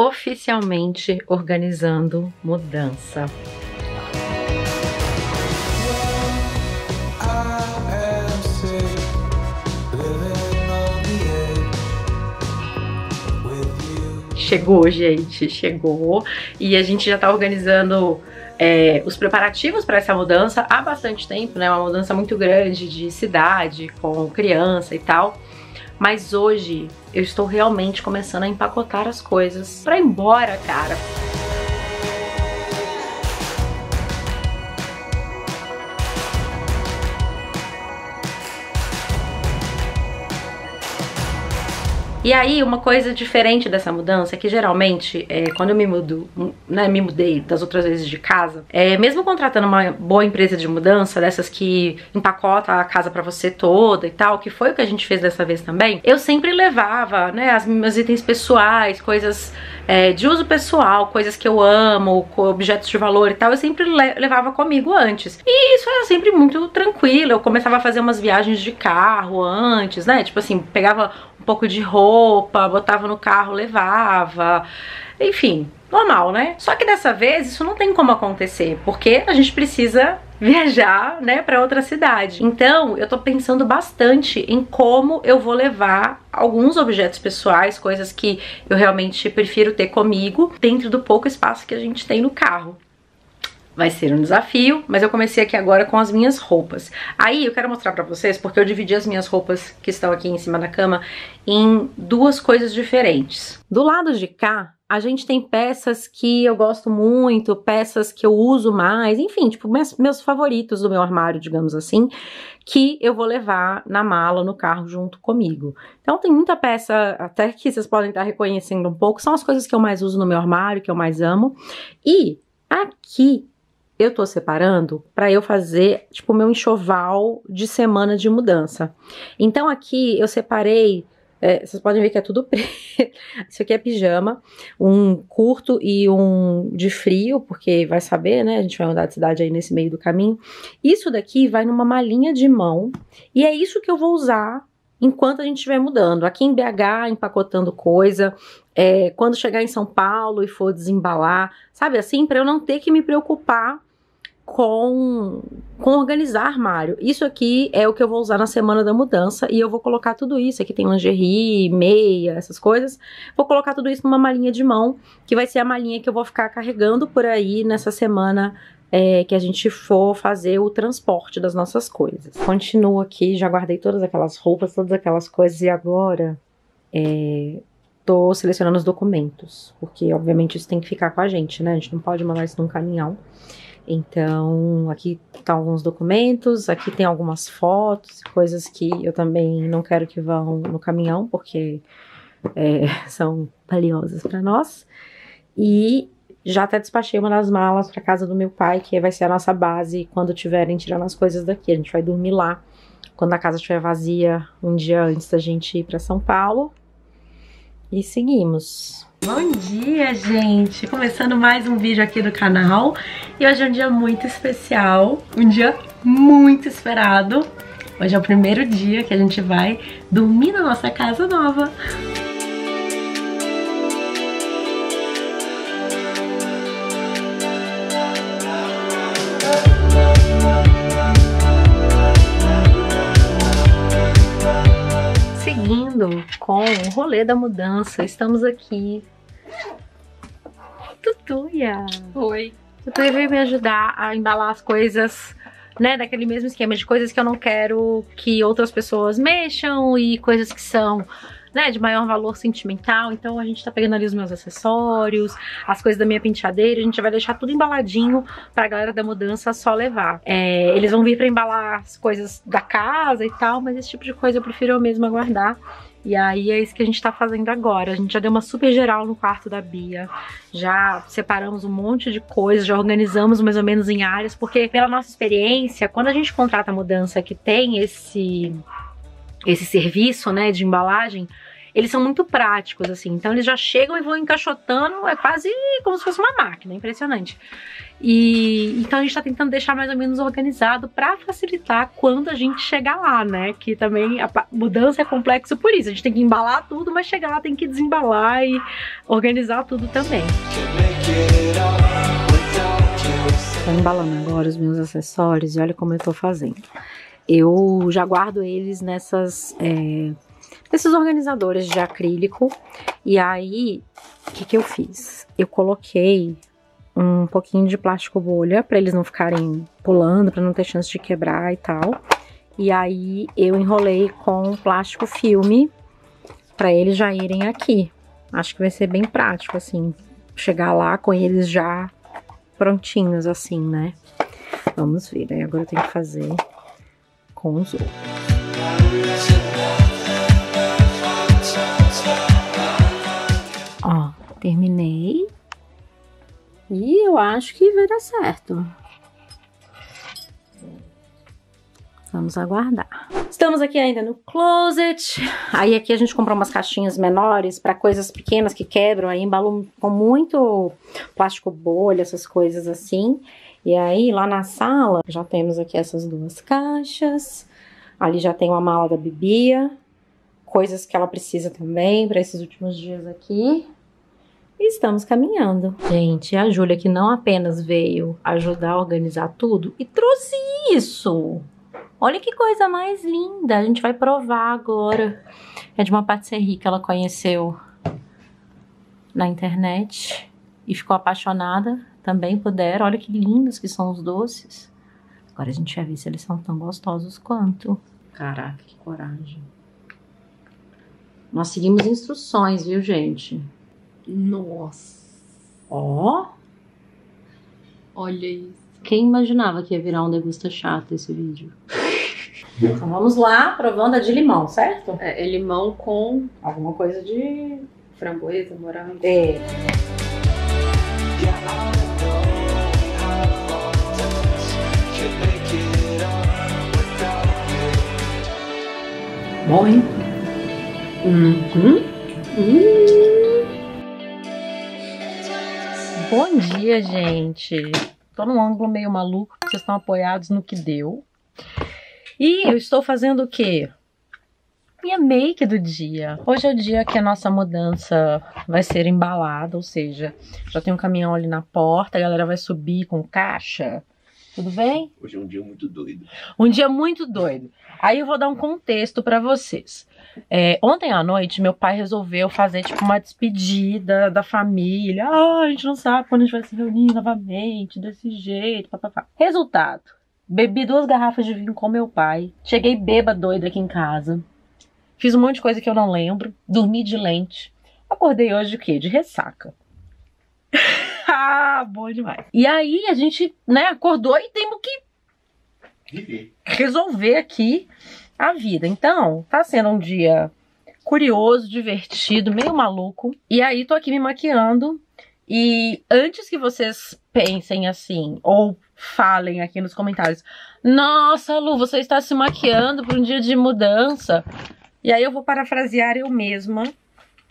oficialmente organizando mudança. Chegou, gente, chegou. E a gente já tá organizando é, os preparativos para essa mudança há bastante tempo, né? Uma mudança muito grande de cidade, com criança e tal. Mas hoje eu estou realmente começando a empacotar as coisas para ir embora, cara. E aí, uma coisa diferente dessa mudança é que geralmente, é, quando eu me mudo, né, me mudei das outras vezes de casa, é, mesmo contratando uma boa empresa de mudança, dessas que empacota a casa para você toda e tal, que foi o que a gente fez dessa vez também, eu sempre levava, né, as meus itens pessoais, coisas é, de uso pessoal, coisas que eu amo, objetos de valor e tal, eu sempre levava comigo antes. E isso era sempre muito tranquilo. Eu começava a fazer umas viagens de carro antes, né? Tipo assim, pegava pouco de roupa, botava no carro, levava. Enfim, normal, né? Só que dessa vez isso não tem como acontecer, porque a gente precisa viajar, né, para outra cidade. Então, eu tô pensando bastante em como eu vou levar alguns objetos pessoais, coisas que eu realmente prefiro ter comigo, dentro do pouco espaço que a gente tem no carro vai ser um desafio, mas eu comecei aqui agora com as minhas roupas. Aí eu quero mostrar pra vocês, porque eu dividi as minhas roupas que estão aqui em cima da cama em duas coisas diferentes. Do lado de cá, a gente tem peças que eu gosto muito, peças que eu uso mais, enfim, tipo, meus, meus favoritos do meu armário, digamos assim, que eu vou levar na mala, no carro, junto comigo. Então tem muita peça, até que vocês podem estar reconhecendo um pouco, são as coisas que eu mais uso no meu armário, que eu mais amo. E aqui eu tô separando para eu fazer, tipo, meu enxoval de semana de mudança. Então aqui eu separei, é, vocês podem ver que é tudo preto. Isso aqui é pijama, um curto e um de frio, porque vai saber, né? A gente vai mudar de cidade aí nesse meio do caminho. Isso daqui vai numa malinha de mão e é isso que eu vou usar enquanto a gente estiver mudando. Aqui em BH, empacotando coisa, é, quando chegar em São Paulo e for desembalar, sabe assim, para eu não ter que me preocupar com, com organizar armário. Isso aqui é o que eu vou usar na semana da mudança e eu vou colocar tudo isso. Aqui tem lingerie, meia, essas coisas. Vou colocar tudo isso numa malinha de mão, que vai ser a malinha que eu vou ficar carregando por aí nessa semana é, que a gente for fazer o transporte das nossas coisas. Continuo aqui, já guardei todas aquelas roupas, todas aquelas coisas e agora é, tô selecionando os documentos, porque obviamente isso tem que ficar com a gente, né? A gente não pode mandar isso num caminhão. Então, aqui estão alguns documentos, aqui tem algumas fotos, coisas que eu também não quero que vão no caminhão, porque é, são valiosas para nós. E já até despachei uma das malas para casa do meu pai, que vai ser a nossa base quando tiverem tirando as coisas daqui. A gente vai dormir lá quando a casa estiver vazia um dia antes da gente ir para São Paulo. E seguimos. Bom dia, gente! Começando mais um vídeo aqui do canal. E hoje é um dia muito especial, um dia muito esperado. Hoje é o primeiro dia que a gente vai dormir na nossa casa nova. Seguindo com o rolê da mudança, estamos aqui Tutuia. Oi. Tutuia veio me ajudar a embalar as coisas, né, daquele mesmo esquema de coisas que eu não quero que outras pessoas mexam e coisas que são né, de maior valor sentimental. Então a gente tá pegando ali os meus acessórios, as coisas da minha penteadeira, a gente vai deixar tudo embaladinho pra galera da mudança só levar. É, eles vão vir pra embalar as coisas da casa e tal, mas esse tipo de coisa eu prefiro eu mesma guardar. E aí é isso que a gente tá fazendo agora. A gente já deu uma super geral no quarto da Bia. Já separamos um monte de coisas, já organizamos mais ou menos em áreas, porque pela nossa experiência, quando a gente contrata mudança que tem esse esse serviço, né, de embalagem, eles são muito práticos, assim. Então eles já chegam e vão encaixotando, é quase como se fosse uma máquina, impressionante. E então a gente tá tentando deixar mais ou menos organizado para facilitar quando a gente chegar lá, né? Que também a mudança é complexo por isso. A gente tem que embalar tudo, mas chegar lá tem que desembalar e organizar tudo também. Tô embalando agora os meus acessórios e olha como eu tô fazendo. Eu já guardo eles nessas é, esses organizadores de acrílico. E aí, o que, que eu fiz? Eu coloquei um pouquinho de plástico bolha para eles não ficarem pulando, para não ter chance de quebrar e tal. E aí eu enrolei com plástico filme para eles já irem aqui. Acho que vai ser bem prático assim, chegar lá com eles já prontinhos assim, né? Vamos ver. Aí agora eu tenho que fazer com os outros. Eu acho que vai dar certo. Vamos aguardar. Estamos aqui ainda no closet. Aí aqui a gente comprou umas caixinhas menores para coisas pequenas que quebram. Aí embalou com muito plástico bolha, essas coisas assim. E aí lá na sala já temos aqui essas duas caixas. Ali já tem uma mala da Bibia. Coisas que ela precisa também para esses últimos dias aqui. Estamos caminhando. Gente, a Júlia que não apenas veio ajudar a organizar tudo e trouxe isso. Olha que coisa mais linda. A gente vai provar agora. É de uma patisserie que ela conheceu na internet e ficou apaixonada. Também puderam. Olha que lindos que são os doces. Agora a gente vai ver se eles são tão gostosos quanto. Caraca, que coragem. Nós seguimos instruções, viu, gente? Nossa. Ó. Olha isso. Quem imaginava que ia virar um degusta chato esse vídeo? então vamos lá, provando a de limão, certo? É, é limão com alguma coisa de framboesa, morango. É. Bom, hein? Uhum. Uhum. Bom dia, gente. Tô num ângulo meio maluco, vocês estão apoiados no que deu. E eu estou fazendo o quê? Minha make do dia. Hoje é o dia que a nossa mudança vai ser embalada, ou seja, já tem um caminhão ali na porta, a galera vai subir com caixa. Tudo bem? Hoje é um dia muito doido. Um dia muito doido. Aí eu vou dar um contexto para vocês. É, ontem à noite, meu pai resolveu fazer tipo uma despedida da família. Ah, a gente não sabe quando a gente vai se reunir novamente, desse jeito, papapá. Resultado: bebi duas garrafas de vinho com meu pai. Cheguei bêbada doida aqui em casa. Fiz um monte de coisa que eu não lembro. Dormi de lente. Acordei hoje o quê? De ressaca. ah, bom demais. E aí a gente, né, acordou e temos que Viver. resolver aqui a vida. Então, tá sendo um dia curioso, divertido, meio maluco. E aí, tô aqui me maquiando. E antes que vocês pensem assim, ou falem aqui nos comentários: Nossa, Lu, você está se maquiando para um dia de mudança. E aí, eu vou parafrasear eu mesma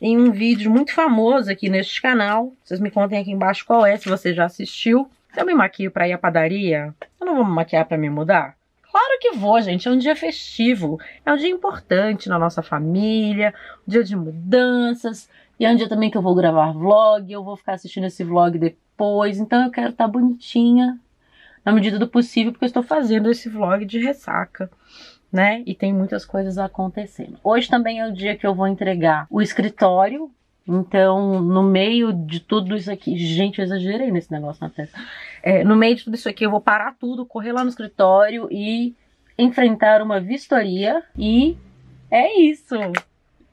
em um vídeo muito famoso aqui neste canal. Vocês me contem aqui embaixo qual é, se você já assistiu. Se eu me maquio para ir à padaria, eu não vou me maquiar para me mudar? Claro que vou, gente. É um dia festivo. É um dia importante na nossa família. Um dia de mudanças. E é um dia também que eu vou gravar vlog. Eu vou ficar assistindo esse vlog depois. Então eu quero estar tá bonitinha na medida do possível, porque eu estou fazendo esse vlog de ressaca. Né? E tem muitas coisas acontecendo. Hoje também é o dia que eu vou entregar o escritório. Então, no meio de tudo isso aqui, gente, eu exagerei nesse negócio na testa. É, no meio de tudo isso aqui, eu vou parar tudo, correr lá no escritório e enfrentar uma vistoria. E é isso.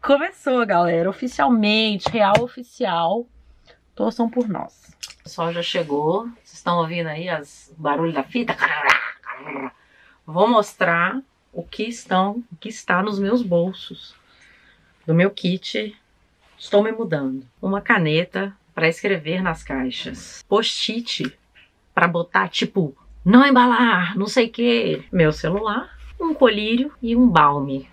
Começou, galera. Oficialmente, real oficial. Torçam por nós. O sol já chegou. Vocês estão ouvindo aí as barulho da fita? Vou mostrar o que estão, o que está nos meus bolsos do meu kit. Estou me mudando. Uma caneta para escrever nas caixas. Post-it para botar tipo não embalar, não sei que. Meu celular, um colírio e um balme.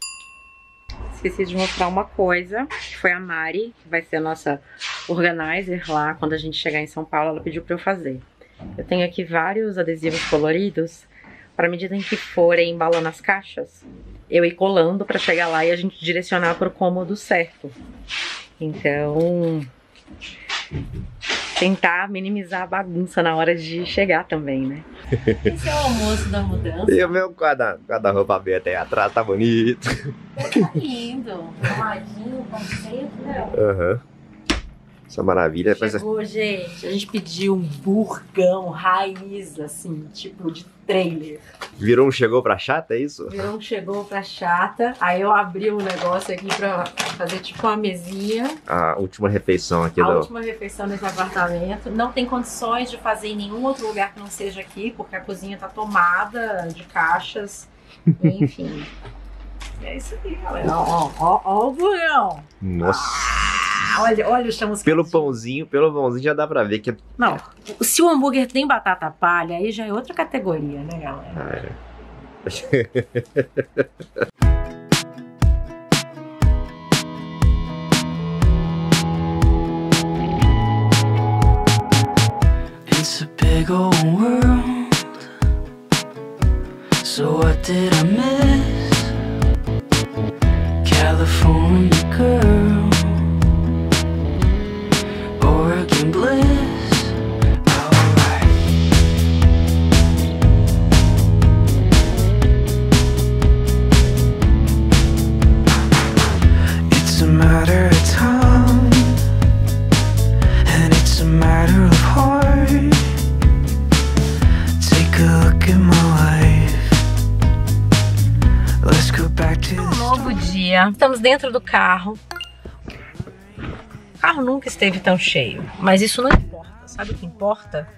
esqueci de mostrar uma coisa, que foi a Mari, que vai ser a nossa organizer lá, quando a gente chegar em São Paulo, ela pediu pra eu fazer. Eu tenho aqui vários adesivos coloridos, para medida em que forem embalando as caixas, eu ir colando para chegar lá e a gente direcionar pro cômodo certo. Então, tentar minimizar a bagunça na hora de chegar também, né? Esse é o almoço da mudança. E o meu guarda- guarda-roupa aberto aí atrás tá bonito. Tá lindo, arrumadinho, sempre, né? Aham. Essa maravilha. Depois- Chegou, gente. A gente pediu um burgão raiz, assim, tipo de trailer. Virou um chegou pra chata, é isso? Virou um chegou pra chata. Aí eu abri um negócio aqui pra fazer tipo uma mesinha. A última refeição aqui a do. última refeição nesse apartamento. Não tem condições de fazer em nenhum outro lugar que não seja aqui, porque a cozinha tá tomada de caixas. Enfim. é isso aí, galera. Ó, ó, ó o burgão. Nossa. Olha, olha os chamuscados. Pelo pãozinho, pelo pãozinho já dá pra ver que é. Não, se o hambúrguer tem batata palha, aí já é outra categoria, né, galera? Ah, é. It's a big old world. So what did I miss? California girl, Estamos dentro do carro. O carro nunca esteve tão cheio, mas isso não importa. Sabe o que importa?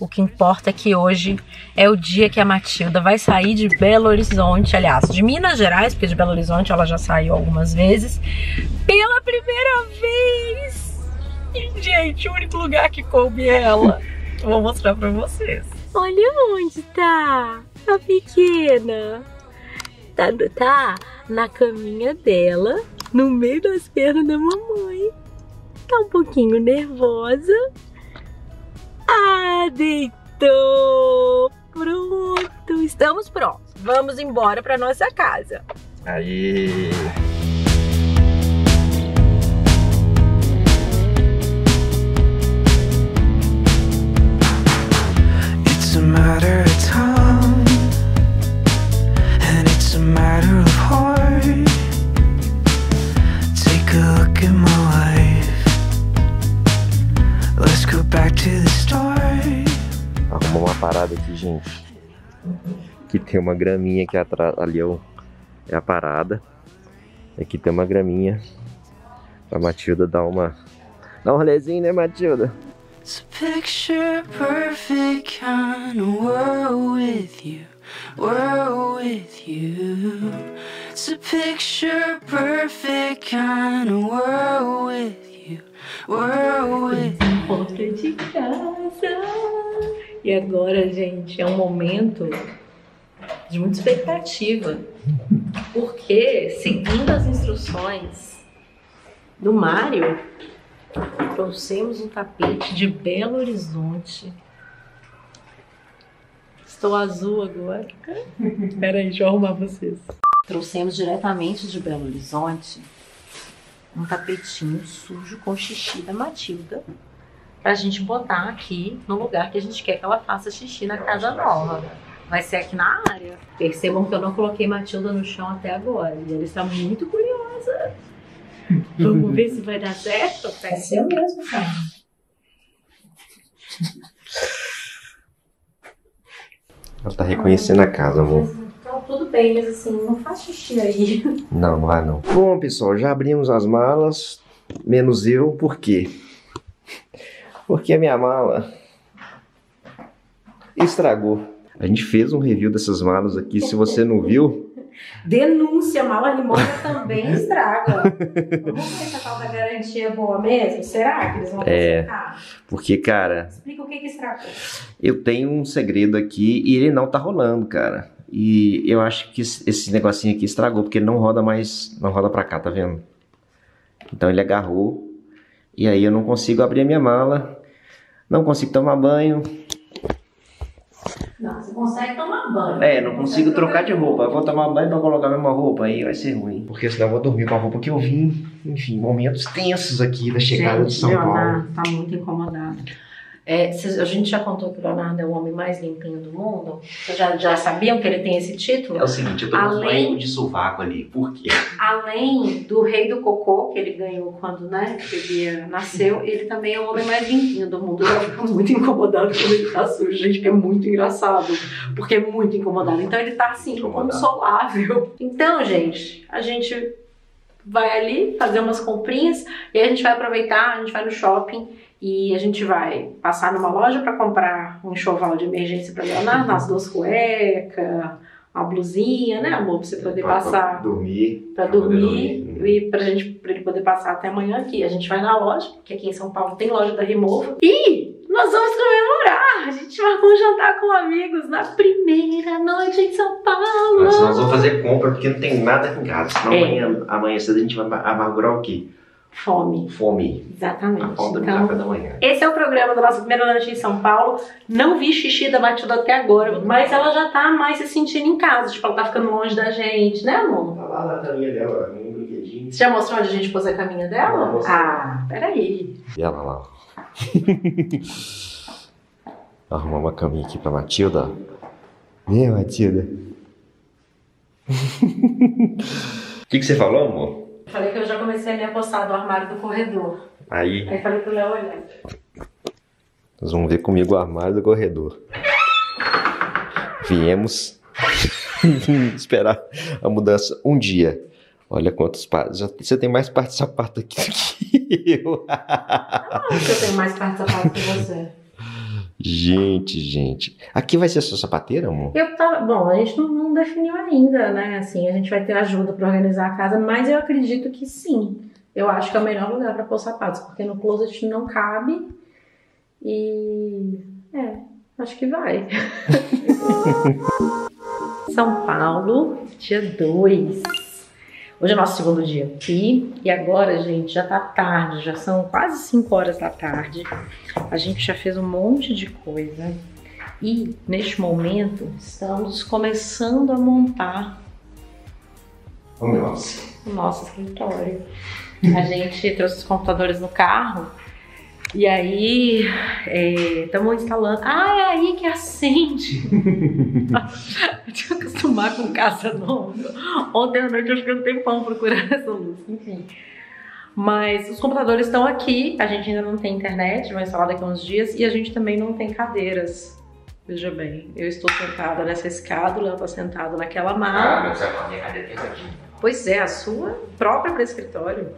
O que importa é que hoje é o dia que a Matilda vai sair de Belo Horizonte, aliás, de Minas Gerais, porque de Belo Horizonte ela já saiu algumas vezes, pela primeira vez. E, gente, o único lugar que coube ela. Eu Vou mostrar pra vocês. Olha onde tá a pequena. Tá, tá na caminha dela, no meio das pernas da mamãe. Tá um pouquinho nervosa. Ah, deitou. Pronto, estamos prontos. Vamos embora para nossa casa. Aí. Que tem uma graminha aqui atrás. Ali é, o- é a parada. Aqui tem uma graminha. Pra Matilda dar uma. Dá um rolezinho, né, Matilda? It's a picture perfect kind of world with you, world with you. It's a picture perfect kind of world with you, world with you. Volta de casa. E agora, gente, é um momento de muita expectativa. Porque, seguindo as instruções do Mário, trouxemos um tapete de Belo Horizonte. Estou azul agora. Peraí, deixa eu arrumar vocês. Trouxemos diretamente de Belo Horizonte um tapetinho sujo com xixi da Matilda pra gente botar aqui no lugar que a gente quer que ela faça xixi na casa nova. Vai ser aqui na área. Percebam que eu não coloquei Matilda no chão até agora. E ela está muito curiosa. Vamos ver se vai dar certo? Vai ser o mesmo, cara. Ela tá reconhecendo a casa, amor. Então, tudo bem, mas assim, não faz xixi aí. Não, não vai não. Bom, pessoal, já abrimos as malas. Menos eu, por quê? Porque a minha mala estragou. A gente fez um review dessas malas aqui. Se você não viu, Denúncia, mala limona também estraga. Vamos ver se a tal da garantia é boa mesmo? Será que eles vão É. consertar? porque, cara, Explica o que que estragou. eu tenho um segredo aqui e ele não tá rolando, cara. E eu acho que esse esse negocinho aqui estragou, porque ele não roda mais, não roda pra cá, tá vendo? Então ele agarrou, e aí eu não consigo abrir a minha mala, não consigo tomar banho, Não, você consegue tomar banho. É, não consigo trocar de roupa. Eu vou tomar banho pra colocar a mesma roupa, aí vai ser ruim. Porque senão eu vou dormir com a roupa que eu vim. Enfim, momentos tensos aqui da chegada de São Paulo. Leonardo tá muito incomodado. É, a gente já contou que o Leonardo é o homem mais limpinho do mundo? Vocês já, já sabiam que ele tem esse título? É o seguinte, eu tô Além- banho de sovaco ali. Por quê? Além do rei do cocô, que ele ganhou quando né, ele nasceu, ele também é o homem mais limpinho do mundo. Eu fico muito incomodado quando ele tá sujo, gente. É muito engraçado. Porque é muito incomodado. Então ele tá assim, inconsolável. Então, gente, a gente vai ali fazer umas comprinhas e a gente vai aproveitar, a gente vai no shopping e a gente vai passar numa loja para comprar um enxoval de emergência para Leonardo, as duas cuecas, uma blusinha, né, amor? Pra você poder Pra- passar Pra dormir. Pra poder dormir e pra, gente, pra ele poder passar até amanhã aqui. A gente vai na loja, que aqui em São Paulo tem loja da Remova. E nós vamos comemorar! A gente marcou um jantar com amigos na primeira noite em São Paulo. Mas nós vamos fazer compra porque não tem nada aqui em casa. Senão É. amanhã, amanhã cedo a gente vai amargurar o quê? Fome, Fome. exatamente. A falta do Então, café da manhã. esse é o programa da nossa primeira noite em São Paulo. Não vi xixi da Matilda até agora, mas ela já tá mais se sentindo em casa. Tipo, ela tá ficando longe da gente, né, amor? Tá lá na caminha dela, um brinquedinho. Você já mostrou onde a gente pôs a caminha dela? Não. Ah, peraí. E ela lá. ó. Arrumar uma caminha aqui pra Matilda. Vem, Matilda. O que, que você falou, amor? Falei que eu já comecei a me apossar do armário do corredor. Aí, Aí falei pro Léo olhar. vocês vão ver comigo o armário do corredor. Viemos esperar a mudança um dia. Olha quantos pares. Já, você tem mais parte de sapato aqui do que eu. Que eu tenho mais parte de sapato que você. gente, gente. Aqui vai ser a sua sapateira, amor? Eu tava. Bom, a gente não, não definiu ainda, né? Assim, a gente vai ter ajuda pra organizar a casa, mas eu acredito que sim. Eu acho que é o melhor lugar pra pôr sapatos, porque no closet não cabe. E. É, acho que vai. São Paulo, dia 2. Hoje é nosso segundo dia aqui. E agora, gente, já tá tarde, já são quase 5 horas da tarde. A gente já fez um monte de coisa. E neste momento estamos começando a montar Ô, nossa. o nosso escritório. A gente trouxe os computadores no carro e aí estamos instalando. Ah, é aí que acende. eu tinha que acostumar com casa nova. Ontem à noite eu fiquei um tempão procurando essa luz. Enfim. Mas os computadores estão aqui, a gente ainda não tem internet, vai instalar daqui a uns dias, e a gente também não tem cadeiras. Veja bem, eu estou sentada nessa escada, o Léo está sentado naquela mala. mas a minha cadeira aqui aqui. Pois é, a sua própria para escritório.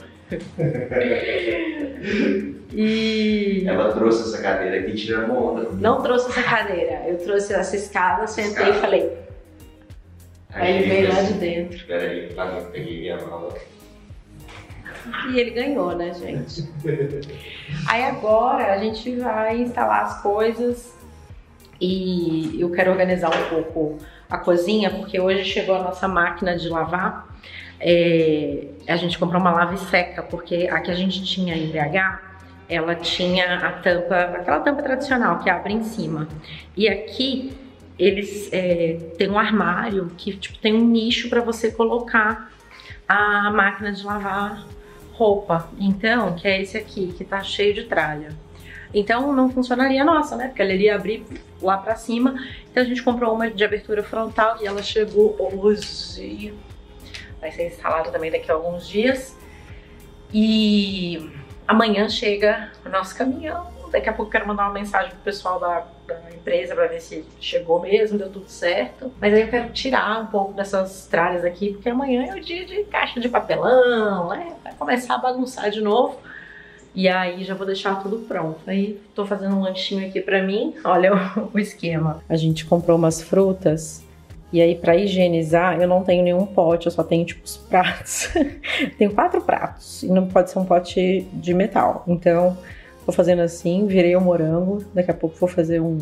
E Ela trouxe essa cadeira aqui tirando uma onda. não trouxe essa cadeira, eu trouxe essa escada, sentei e Escada. falei. Aí ele veio lá de dentro. Espera aí, lá eu peguei minha mala. E ele ganhou, né, gente? Aí agora a gente vai instalar as coisas e eu quero organizar um pouco a cozinha, porque hoje chegou a nossa máquina de lavar. É, a gente comprou uma lave seca, porque a que a gente tinha em BH, ela tinha a tampa, aquela tampa tradicional que abre em cima. E aqui eles é, têm um armário que tipo, tem um nicho para você colocar a máquina de lavar roupa. Então, que é esse aqui, que tá cheio de tralha. Então não funcionaria a nossa, né? Porque ela iria abrir lá pra cima. Então a gente comprou uma de abertura frontal e ela chegou hoje. Vai ser instalada também daqui a alguns dias. E amanhã chega o nosso caminhão. Daqui a pouco quero mandar uma mensagem pro pessoal da, da empresa pra ver se chegou mesmo, deu tudo certo. Mas aí eu quero tirar um pouco dessas tralhas aqui, porque amanhã é o dia de caixa de papelão, né? Vai começar a bagunçar de novo. E aí já vou deixar tudo pronto. Aí tô fazendo um lanchinho aqui pra mim. Olha o, o esquema. A gente comprou umas frutas e aí pra higienizar eu não tenho nenhum pote, eu só tenho tipo os pratos. tenho quatro pratos e não pode ser um pote de metal. Então vou fazendo assim, virei o morango. Daqui a pouco vou fazer um,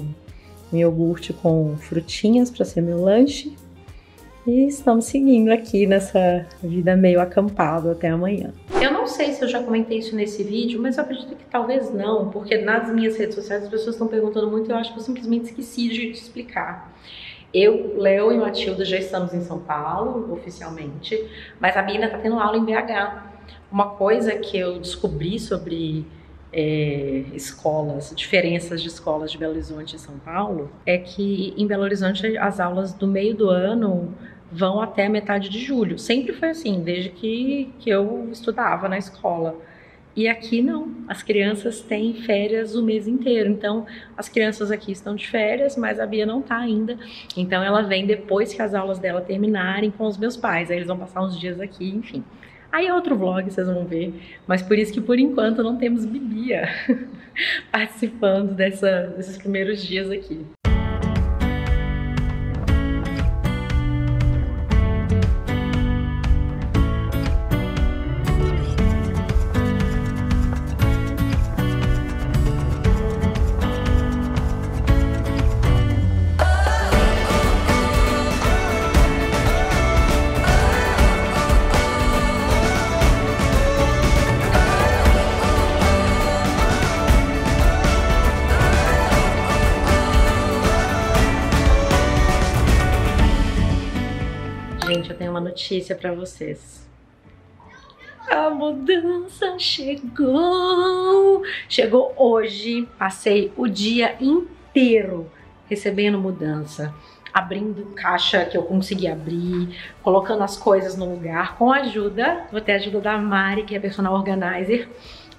um iogurte com frutinhas pra ser meu lanche. E estamos seguindo aqui nessa vida meio acampado até amanhã. Eu não sei se eu já comentei isso nesse vídeo, mas eu acredito que talvez não, porque nas minhas redes sociais as pessoas estão perguntando muito e eu acho que eu simplesmente esqueci de explicar. Eu, Léo e Matilda já estamos em São Paulo, oficialmente, mas a Bina tá tendo aula em BH. Uma coisa que eu descobri sobre é, escolas, diferenças de escolas de Belo Horizonte e São Paulo, é que em Belo Horizonte as aulas do meio do ano vão até metade de julho. Sempre foi assim, desde que, que eu estudava na escola. E aqui não, as crianças têm férias o mês inteiro. Então, as crianças aqui estão de férias, mas a Bia não tá ainda. Então, ela vem depois que as aulas dela terminarem com os meus pais. Aí eles vão passar uns dias aqui, enfim. Aí é outro vlog, vocês vão ver. Mas por isso que por enquanto não temos Bibia participando dessa, desses primeiros dias aqui. Notícia para vocês. A mudança chegou! Chegou hoje, passei o dia inteiro recebendo mudança, abrindo caixa que eu consegui abrir, colocando as coisas no lugar, com ajuda, vou ter a ajuda da Mari, que é personal organizer.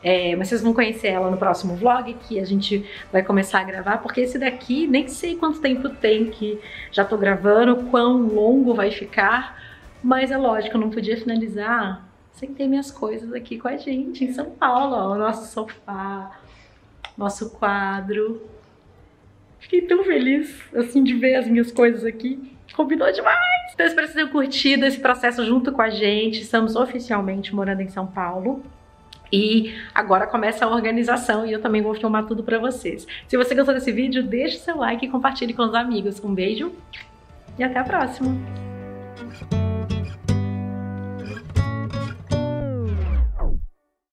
É, mas vocês vão conhecer ela no próximo vlog que a gente vai começar a gravar, porque esse daqui nem sei quanto tempo tem que já tô gravando, quão longo vai ficar, mas é lógico, eu não podia finalizar sem ter minhas coisas aqui com a gente em São Paulo, ó, o nosso sofá, nosso quadro. Fiquei tão feliz, assim, de ver as minhas coisas aqui. Combinou demais! Então, espero que vocês tenham curtido esse processo junto com a gente. Estamos oficialmente morando em São Paulo. E agora começa a organização e eu também vou filmar tudo pra vocês. Se você gostou desse vídeo, deixe seu like e compartilhe com os amigos. Um beijo e até a próxima!